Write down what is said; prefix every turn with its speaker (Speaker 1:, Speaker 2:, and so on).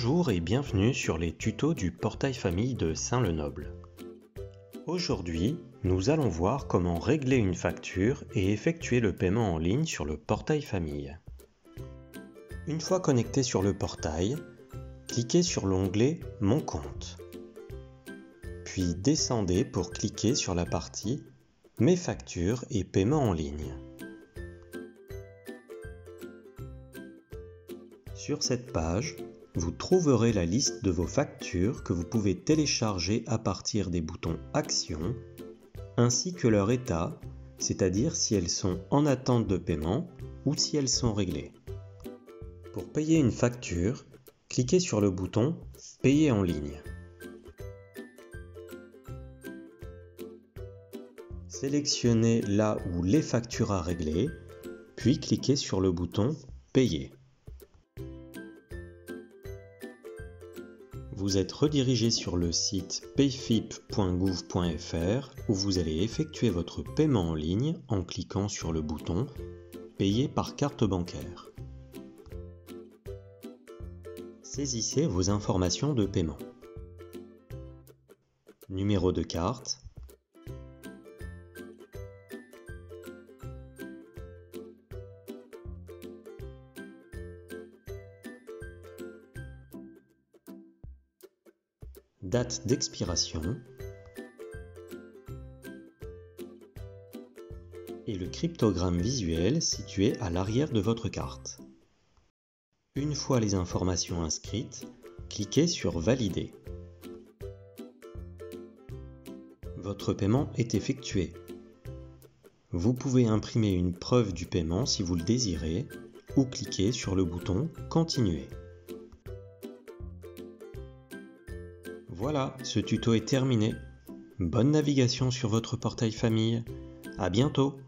Speaker 1: Bonjour et bienvenue sur les tutos du portail famille de Saint-Lenoble. Aujourd'hui, nous allons voir comment régler une facture et effectuer le paiement en ligne sur le portail famille. Une fois connecté sur le portail, cliquez sur l'onglet Mon compte. Puis descendez pour cliquer sur la partie Mes factures et paiements en ligne. Sur cette page, vous trouverez la liste de vos factures que vous pouvez télécharger à partir des boutons Actions, ainsi que leur état, c'est-à-dire si elles sont en attente de paiement ou si elles sont réglées. Pour payer une facture, cliquez sur le bouton Payer en ligne. Sélectionnez là où les factures à régler, puis cliquez sur le bouton Payer. Vous êtes redirigé sur le site payfip.gouv.fr où vous allez effectuer votre paiement en ligne en cliquant sur le bouton Payer par carte bancaire. Saisissez vos informations de paiement. Numéro de carte, date d'expiration et le cryptogramme visuel situé à l'arrière de votre carte. Une fois les informations inscrites, cliquez sur Valider. Votre paiement est effectué. Vous pouvez imprimer une preuve du paiement si vous le désirez ou cliquer sur le bouton Continuer. Voilà, ce tuto est terminé. Bonne navigation sur votre portail famille. À bientôt